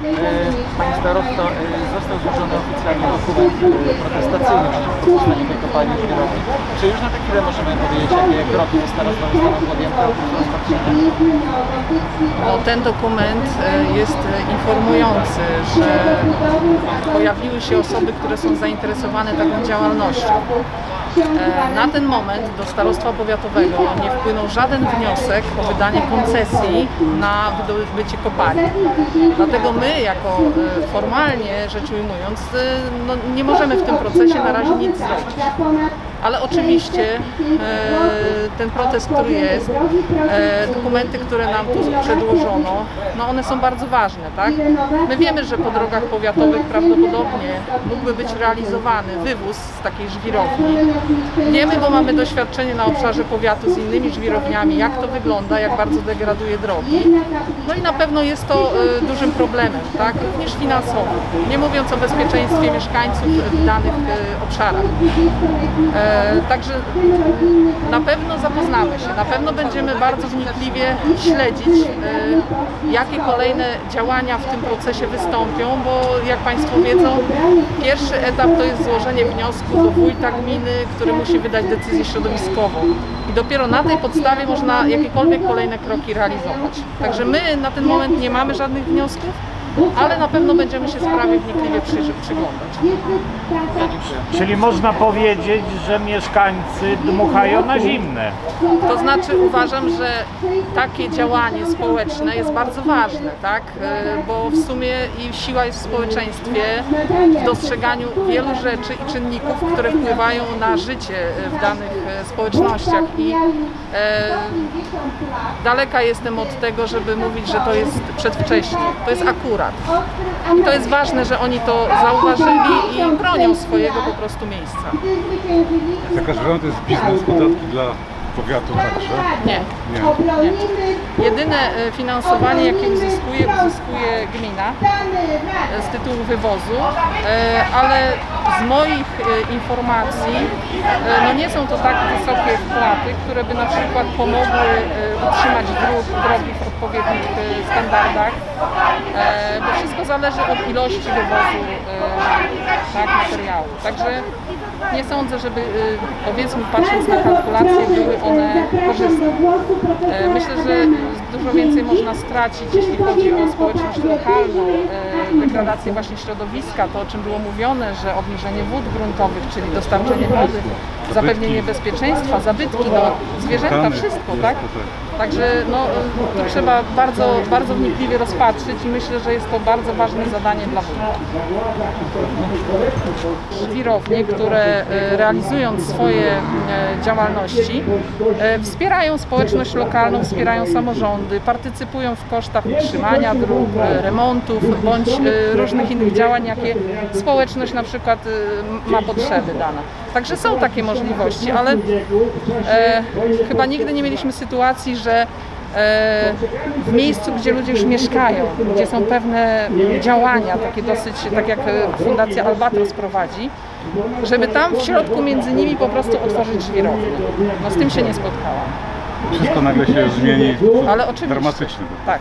E, Pani starosto, e, został złożony oficjalnie dokument e, protestacyjny przeciwko powstaniu tej kopalni żwirowni. Czy już na tę chwilę możemy powiedzieć, jakie kroki starostwa zostaną podjęte? No, ten dokument jest informujący, że pojawiły się osoby, które są zainteresowane taką działalnością. E, Na ten moment do Starostwa Powiatowego nie wpłynął żaden wniosek o wydanie koncesji na wydobycie kopalni. Dlatego my, jako e, formalnie rzecz ujmując, e, no, nie możemy w tym procesie na razie nic zrobić. Ale oczywiście e, ten protest, który jest, e, dokumenty, które nam tu przedłożono, no one są bardzo ważne, tak? My wiemy, że po drogach powiatowych prawdopodobnie mógłby być realizowany wywóz z takiej żwirowni. Wiemy, bo mamy doświadczenie na obszarze powiatu z innymi żwirowniami, jak to wygląda, jak bardzo degraduje drogi. No i na pewno jest to e, dużym problemem, tak? Również finansowym. Nie mówiąc o bezpieczeństwie mieszkańców w danych obszarach. Także na pewno zapoznamy się, na pewno będziemy bardzo wnikliwie śledzić, e, jakie kolejne działania w tym procesie wystąpią, bo jak Państwo wiedzą, pierwszy etap to jest złożenie wniosku do wójta gminy, który musi wydać decyzję środowiskową. I dopiero na tej podstawie można jakiekolwiek kolejne kroki realizować. Także my na ten moment nie mamy żadnych wniosków, ale na pewno będziemy się sprawie wnikliwie Czyli można powiedzieć, że mieszkańcy dmuchają na zimne. To znaczy uważam, że takie działanie społeczne jest bardzo ważne, tak? E, Bo w sumie i siła jest w społeczeństwie, w dostrzeganiu wielu rzeczy i czynników, które wpływają na życie e, w danych e, społecznościach i e, daleka jestem od tego, żeby mówić, że to jest przedwcześnie. To jest akurat. I to jest ważne, że oni to zauważyli i bronią swojego po prostu miejsca. Żona to jest biznes, podatki dla powiatu także. Nie. Nie. Jedyne e, finansowanie, jakie uzyskuje, uzyskuje gmina e, z tytułu wywozu, e, ale z moich informacji no nie są to tak wysokie wpłaty, które by na przykład pomogły utrzymać dróg, drogi w odpowiednich standardach, bo wszystko zależy od ilości wywozu tak, materiału. Także nie sądzę, żeby e, powiedzmy patrząc na kalkulacje były one korzystne. E, Myślę, że dużo więcej można stracić, jeśli chodzi o społeczność lokalną, e, degradację właśnie środowiska, to o czym było mówione, że obniżenie wód gruntowych, czyli dostarczenie wody, zapewnienie bezpieczeństwa, zabytki, no, zwierzęta, wszystko, tak? Tak. Także no, to trzeba bardzo, bardzo wnikliwie rozpatrzyć i myślę, że jest to bardzo ważne zadanie dla wójta. Żwirownie, które e, realizując swoje e, działalności e, wspierają społeczność lokalną, wspierają samorządy, partycypują w kosztach utrzymania dróg, remontów bądź różnych innych działań, jakie społeczność na przykład ma potrzeby dane. Także są takie możliwości, ale e, chyba nigdy nie mieliśmy sytuacji, że e, w miejscu, gdzie ludzie już mieszkają, gdzie są pewne działania, takie dosyć, tak jak e, Fundacja Albatros prowadzi, żeby tam w środku między nimi po prostu otworzyć żwirownię. No z tym się nie spotkałam. Wszystko nagle się zmieni Ale oczywiście. dramatycznie. Tak.